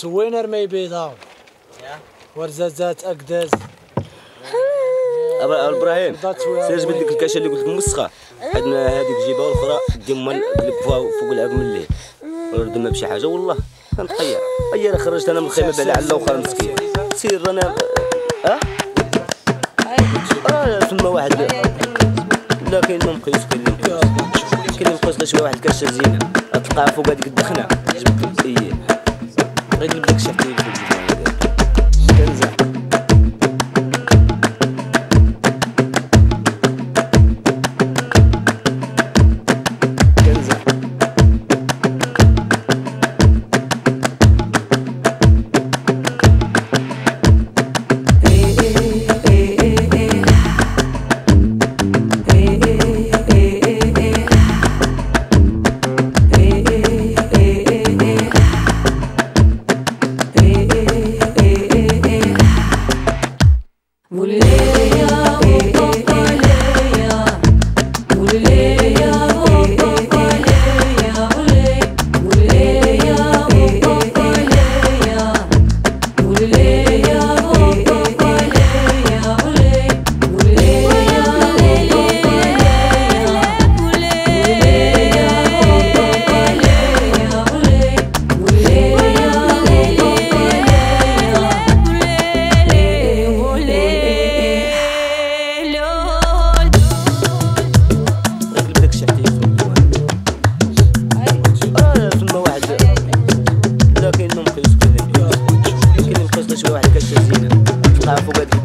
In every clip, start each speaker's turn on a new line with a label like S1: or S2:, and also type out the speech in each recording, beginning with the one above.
S1: توينر ما يبيضاو ورزازات اكداز
S2: إبراهيم سير جبد لك الكاشه اللي قلت لك مسخه عندنا هذيك جيبها والأخرى ديما نقلبوها فوق العاب من الليل وردنا بشي حاجة. والله كنتخير هيا خرجت أنا من الخيمة بلا على الآخر مسكين. سير أنا أه؟ آه تما واحد. لا كاين اللي مقيس كاين اللي مقيس كاين اللي مقيس غير شوية واحد الكاشه زينه تلقاها فوق هذيك الدخنة. جبت إيه غير نجيب لك
S3: forêt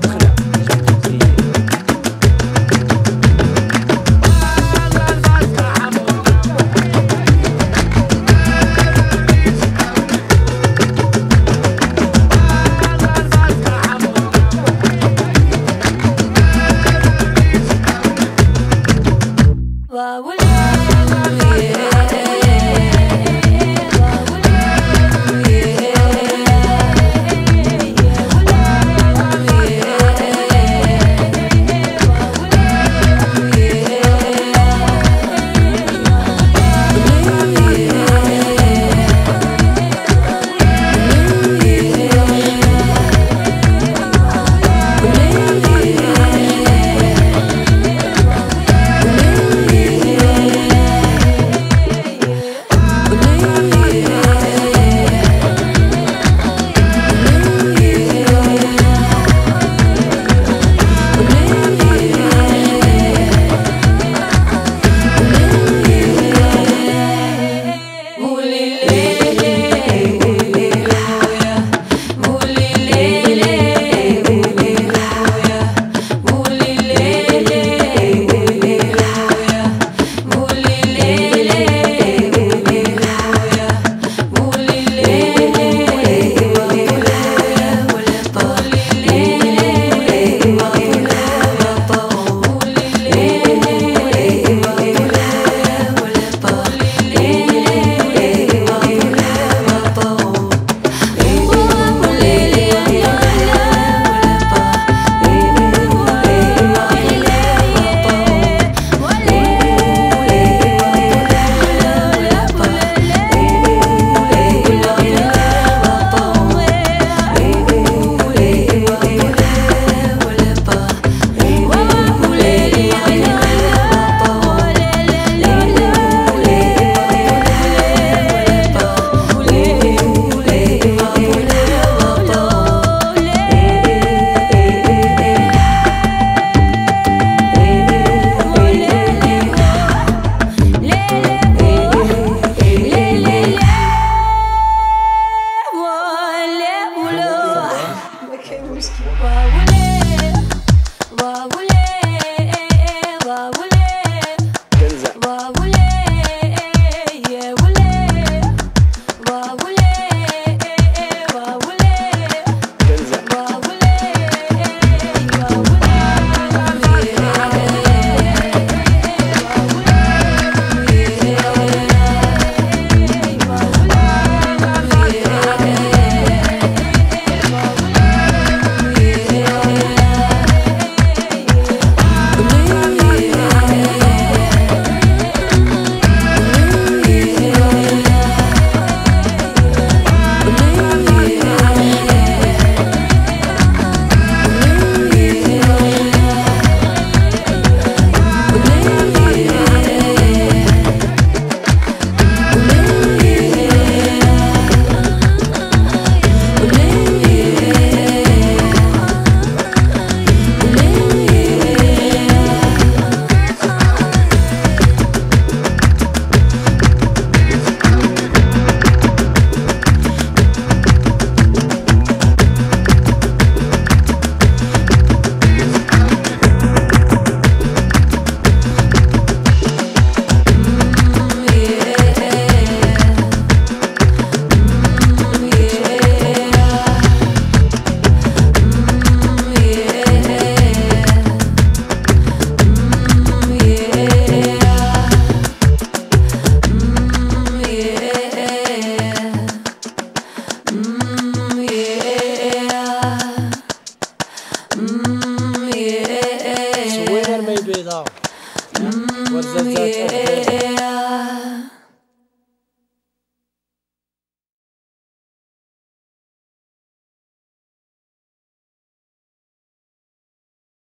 S1: What's that? Yeah.